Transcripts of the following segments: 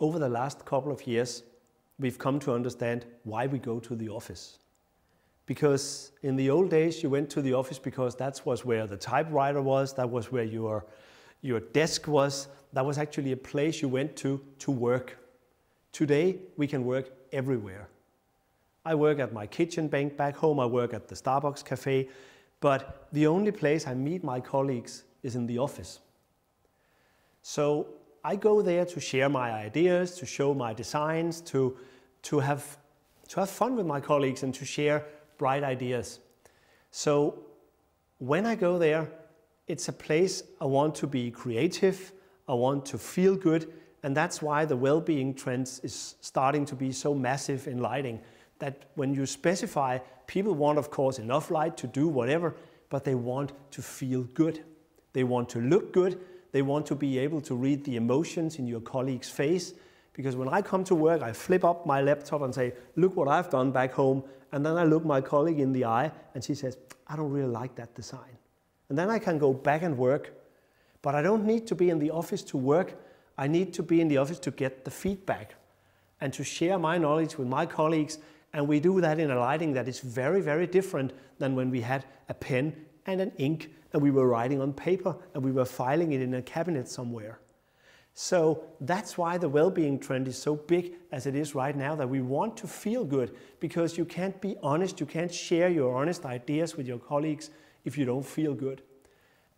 over the last couple of years, we've come to understand why we go to the office. Because in the old days, you went to the office because that was where the typewriter was, that was where your, your desk was, that was actually a place you went to to work. Today, we can work everywhere. I work at my kitchen bank back home, I work at the Starbucks cafe, but the only place I meet my colleagues is in the office. So I go there to share my ideas, to show my designs, to, to, have, to have fun with my colleagues and to share bright ideas. So when I go there, it's a place I want to be creative, I want to feel good, and that's why the well-being trends is starting to be so massive in lighting that when you specify, people want, of course, enough light to do whatever, but they want to feel good. They want to look good. They want to be able to read the emotions in your colleague's face. Because when I come to work, I flip up my laptop and say, look what I've done back home. And then I look my colleague in the eye and she says, I don't really like that design. And then I can go back and work. But I don't need to be in the office to work. I need to be in the office to get the feedback and to share my knowledge with my colleagues and we do that in a lighting that is very, very different than when we had a pen and an ink and we were writing on paper and we were filing it in a cabinet somewhere. So that's why the well-being trend is so big as it is right now, that we want to feel good because you can't be honest, you can't share your honest ideas with your colleagues if you don't feel good.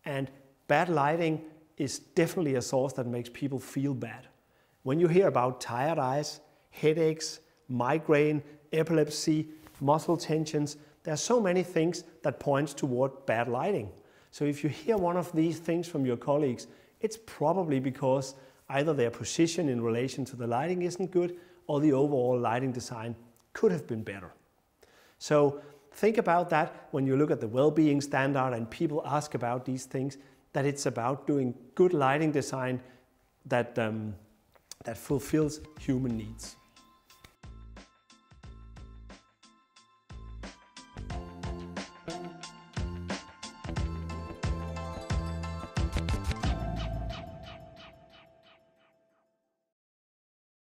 And bad lighting is definitely a source that makes people feel bad. When you hear about tired eyes, headaches, migraine, epilepsy, muscle tensions. There are so many things that point toward bad lighting. So if you hear one of these things from your colleagues, it's probably because either their position in relation to the lighting isn't good or the overall lighting design could have been better. So think about that when you look at the well-being standard and people ask about these things, that it's about doing good lighting design that, um, that fulfills human needs.